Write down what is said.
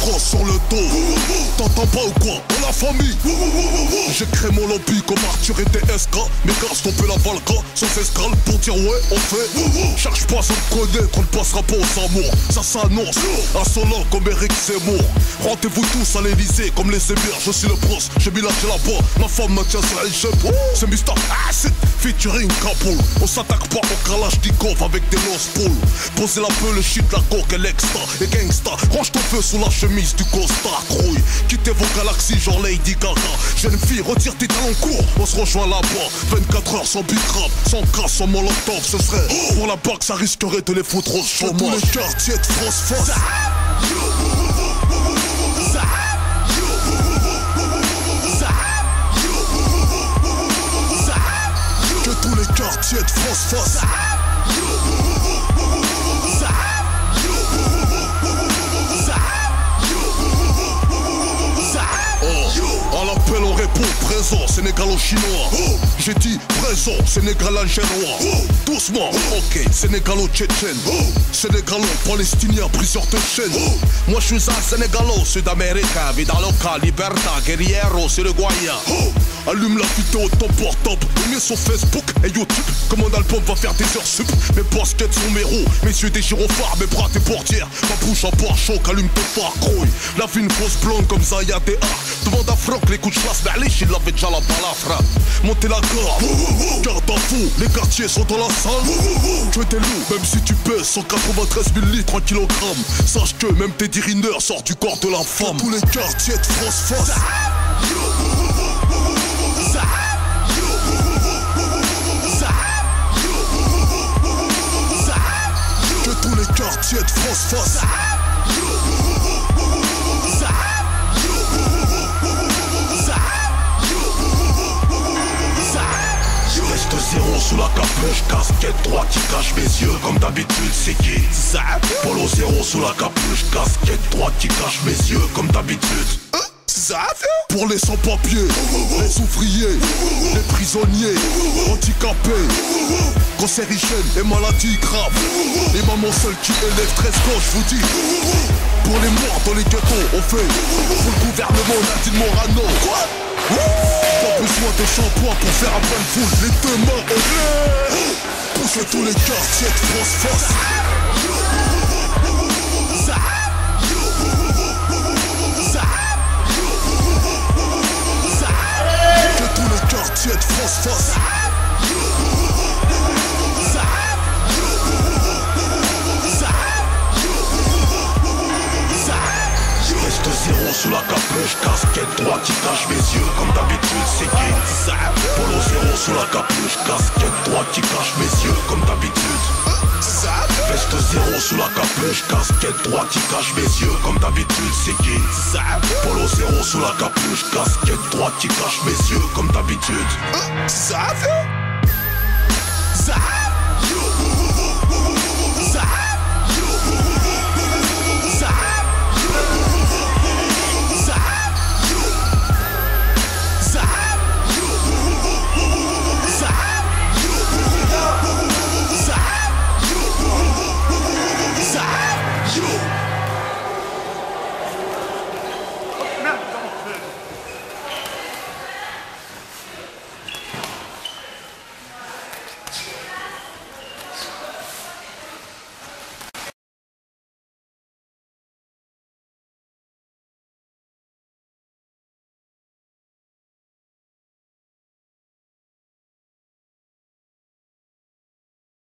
France sur le dos. T'entends pas ou quoi? On famille. J'ai créé mon lobby comme Arthur et TSK. Mes gars sont la Valka sans escale pour dire ouais, on fait. Cherche pas à me connaître, on ne passera pas aux amours. Ça s'annonce, insolent comme Eric Zemmour. Rendez-vous tous à l'Elysée comme les émirs. Je suis le prince, j'ai mis la là-bas. Ma femme sur les C'est Mr. Acid featuring Kaboul. On s'attaque pas au Kalashnikov avec des lost poules. Posez la peu le shit, la coque l'extra. Et gangsta, range ton feu sous la chemise du Costa. Crouille, quittez vos galaxies genre Lady Gaga. Jeune fille, retire tes talons courts. On se rejoint là-bas. 24 heures sans big rap, sans casse, sans molotov. Ce serait pour la banque, ça risquerait de les foutre au chômage. Tous les quartiers de France, France. Que tous les quartiers de France fassent À l'appel on répond présent, sénégalo-chinois J'ai dit présent, sénégalo-génois Doucement, ok, sénégalo-tchétchène Sénégalo-palestinien, briseur de chaîne Moi je suis un sénégalo, sud-américain. Vida loca, libertad, guerriero, le Guaya Allume la vidéo top portable Mets sur Facebook. Et YouTube Comme mon album va faire des heures sup. Mes baskets sont mes Mes yeux des gyrophares Mes bras des portières. Ma bouche à boire chaud Allume tes phares Crouille La vie une fausse blonde comme Zaya DA Demande à Franck les coups Berlich il avait déjà la balafre Montez la garde Garde à fou Les quartiers sont dans la salle. Tu es des loups Même si tu pèses 193 000 litres en kilogrammes Sache que même tes dirineurs sortent du corps de la femme. Tous les quartiers de France face Que tous les quartiers de France fassent sous la capuche, casquette droite qui cache mes yeux Comme d'habitude c'est qui Zap. Polo zéro sous la capuche, casquette droite qui cache mes yeux Comme d'habitude. Pour les sans-papiers, les ouvriers, les prisonniers, handicapés Cancérigènes et maladies graves. Les mamans seules qui élèvent 13 gauche, je vous dis. Pour les morts dans les ghettos, on fait. Pour le gouvernement Nadine Morano. Quoi? Besoin de shampoing pour faire un bain de foule. Les deux mains au l'air Pousse tous les quartiers de France face Que tous les quartiers de France fassent zéro sous la capuche, casquette droite qui cache mes yeux Comme d'habitude c'est Zap Polo zéro sous la capuche, casquette droite qui cache mes yeux Comme d'habitude. Veste zéro sous la capuche, casquette droite qui cache mes yeux Comme d'habitude c'est Zap Polo zéro sous la capuche, casquette droite qui cache mes yeux Comme d'habitude. Zap Zap